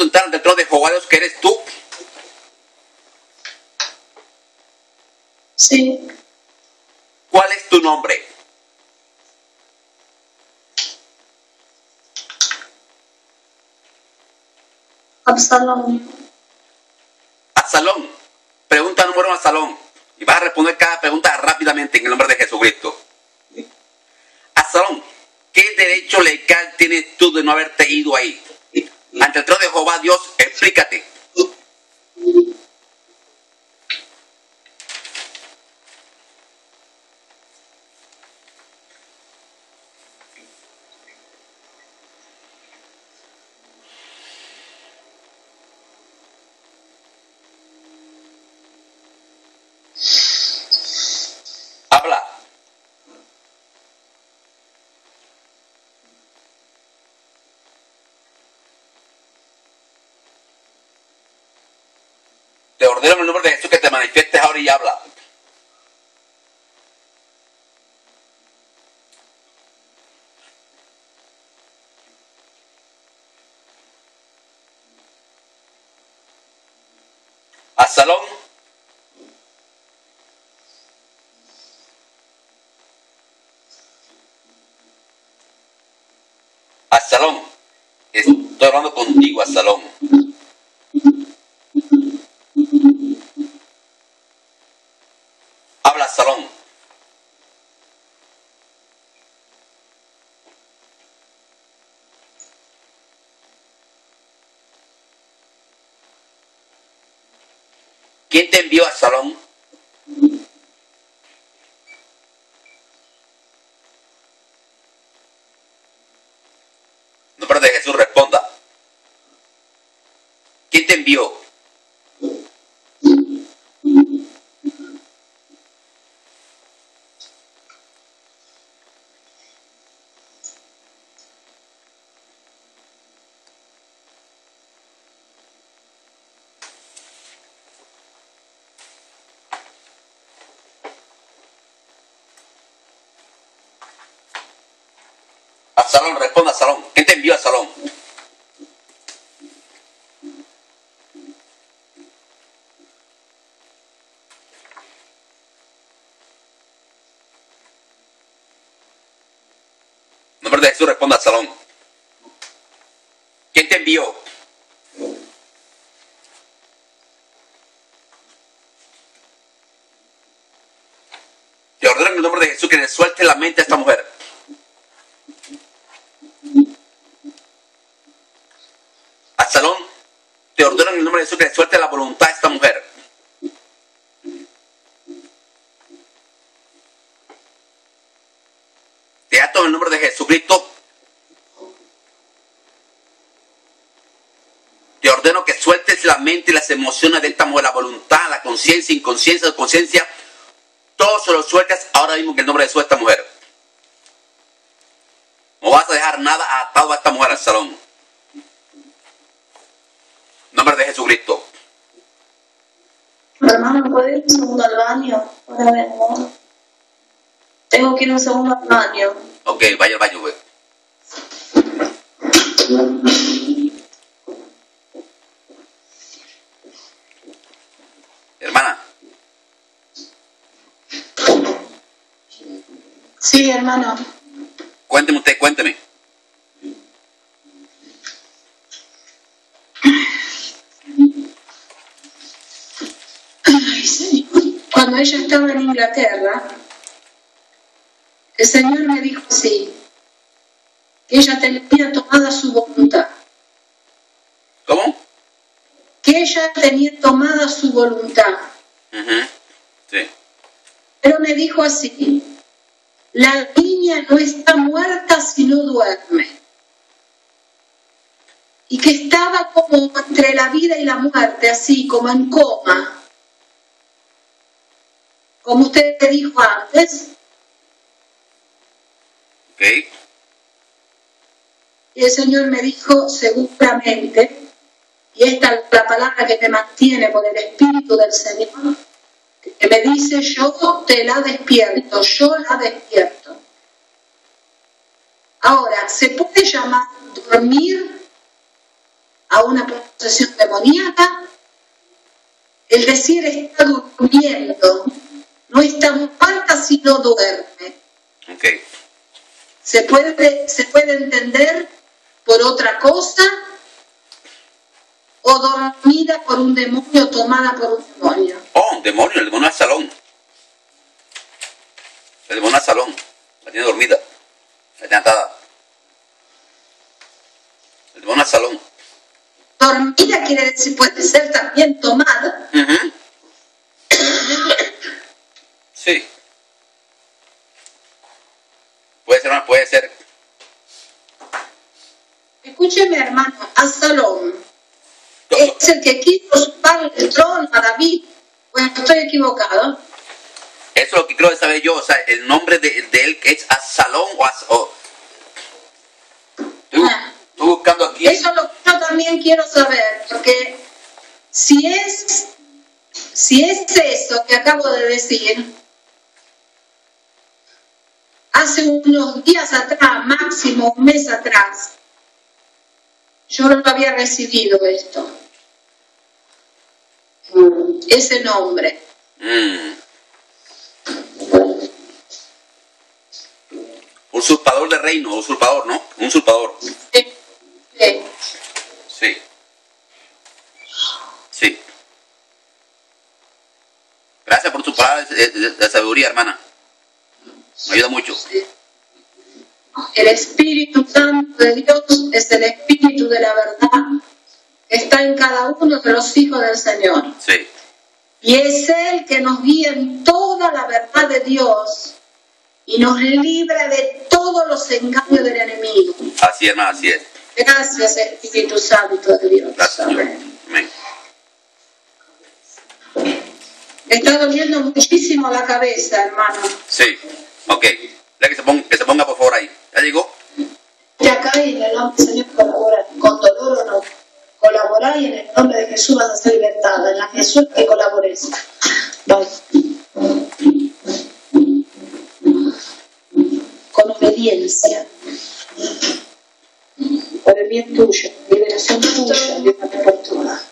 sentar ante el trono de Jehová Dios que eres tú? Sí. ¿Cuál es tu nombre? Absalón. Absalón. Pregunta número uno, Absalón. Y vas a responder cada pregunta rápidamente en el nombre de Jesucristo. Absalón, ¿qué derecho legal tienes tú de no haberte ido ahí? Ante el trono de Jehová Dios, explícate. Habla. Te ordeno en el nombre de Jesús que te manifiestes ahora y habla. Absalón. Absalón. Estoy hablando contigo, Absalón. Habla, Absalón. ¿Quién te envió a Absalón? En nombre de Jesús responda. ¿Quién te envió? Absalón, responda Absalón. ¿Quién te envió a Absalón? En nombre de Jesús responda Absalón. ¿Quién te envió? Te ordeno en el nombre de Jesús que le suelte la mente a esta mujer. Absalón, te ordeno en el nombre de Jesús que suelte la voluntad a esta mujer. Te ato en el nombre de Jesucristo. Te ordeno que sueltes la mente y las emociones de esta mujer, la voluntad, la conciencia, inconsciencia, conciencia. Todo se lo sueltas ahora mismo en el nombre de Jesús esta mujer. No vas a dejar nada atado a esta mujer al salón. Nombre de Jesucristo. Hermano, ¿puedo ir un segundo al baño? Ahora vengo. Tengo que ir un segundo al baño. Ok, vaya al baño, güey. Hermana, Sí, hermano. cuénteme usted, cuénteme. Cuando ella estaba en Inglaterra, el Señor me dijo así, que ella tenía tomada su voluntad, ¿Cómo? que ella tenía tomada su voluntad, Ujú, Sí. pero me dijo así, la niña no está muerta si no duerme. Y que estaba como entre la vida y la muerte, así como en coma. Como usted dijo antes. Y el Señor me dijo, seguramente, y esta es la palabra que me mantiene por el Espíritu del Señor, que me dice, yo te la despierto, yo la despierto. Ahora, ¿se puede llamar dormir a una posesión demoníaca, el decir está durmiendo, no está muerta sino duerme. Ok. Se puede, se puede entender por otra cosa o dormida por un demonio, tomada por un demonio. Oh, un demonio, el demonio al salón. El demonio al salón. La tiene dormida. La tiene atada. El demonio al salón. Dormida quiere decir, puede ser también tomada. Puede ser, puede ser. Escúcheme, hermano, Absalón es el que quiso usurpar el trono a David. Bueno, estoy equivocado. Eso es lo que quiero saber yo. O sea, el nombre de, de él es Asalón o, Estoy, Ah. buscando aquí. Eso es lo que yo también quiero saber, porque si es, si es eso que acabo de decir, hace unos días atrás, máximo un mes atrás, yo no había recibido esto, Mm, ese nombre. Mm. Usurpador de reino, usurpador, ¿no? Un usurpador. Eh, eh, Sí. Sí. Gracias por tu palabra de, de- de sabiduría, hermana. Me ayuda mucho. El Espíritu Santo de Dios es el Espíritu de la verdad está en cada uno de los hijos del Señor. Sí. Y es Él que nos guía en toda la verdad de Dios y nos libra de todos los engaños del enemigo. Así es, así es. Gracias Espíritu Santo de Dios. Gracias. Amén. Amén. Me está doliendo muchísimo la cabeza, hermano. Sí. Ok. Ya que se ponga, de Jesús vas a ser libertada. En la Jesús que colabores. Vale. Con obediencia. Por el bien tuyo, liberación tuya, por toda.